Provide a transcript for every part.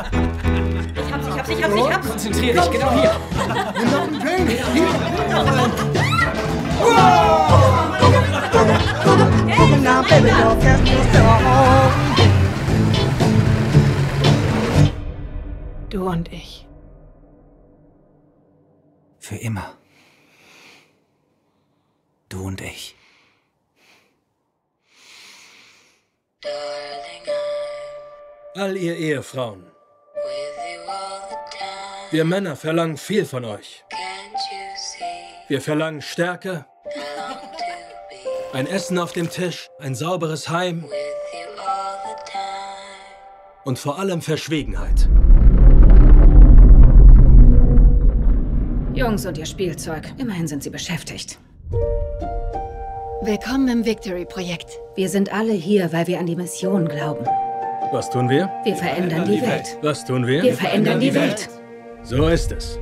Ich hab's, ich hab's, ich hab's, ich hab's. Konzentrier dich, genau hier. Und noch ein Ping. Hier. Now, baby, don't get me strong. Du und ich. Für immer. Du und ich. All ihr Ehefrauen. Wir Männer verlangen viel von euch. Wir verlangen Stärke, ein Essen auf dem Tisch, ein sauberes Heim und vor allem Verschwiegenheit. Jungs und ihr Spielzeug. Immerhin sind sie beschäftigt. Willkommen im Victory-Projekt. Wir sind alle hier, weil wir an die Mission glauben. Was tun wir? Wir verändern die Welt. Was tun wir? Wir verändern die Welt. So ist es.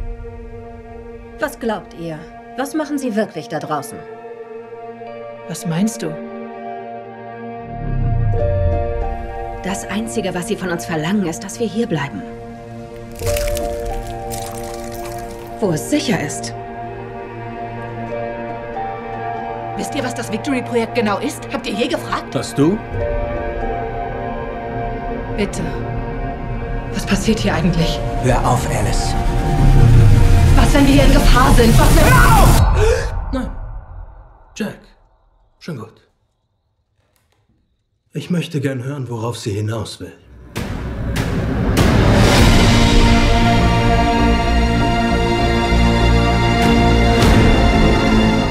Was glaubt ihr? Was machen sie wirklich da draußen? Was meinst du? Das Einzige, was sie von uns verlangen, ist, dass wir hier bleiben. Wo es sicher ist. Wisst ihr, was das Victory-Projekt genau ist? Habt ihr je gefragt? Hast du? Bitte. Was passiert hier eigentlich? Hör auf, Alice. Was, wenn wir hier in Gefahr sind? Was, wenn... Nein. Jack. Schon gut. Ich möchte gern hören, worauf sie hinaus will.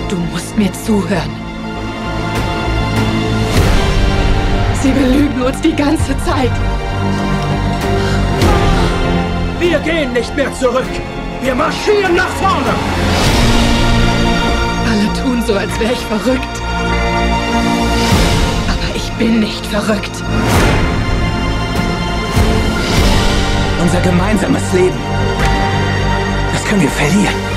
Du musst mir zuhören. Sie belügen uns die ganze Zeit. Wir gehen nicht mehr zurück. Wir marschieren nach vorne. Alle tun so, als wäre ich verrückt. Aber ich bin nicht verrückt. Unser gemeinsames Leben. Das können wir verlieren.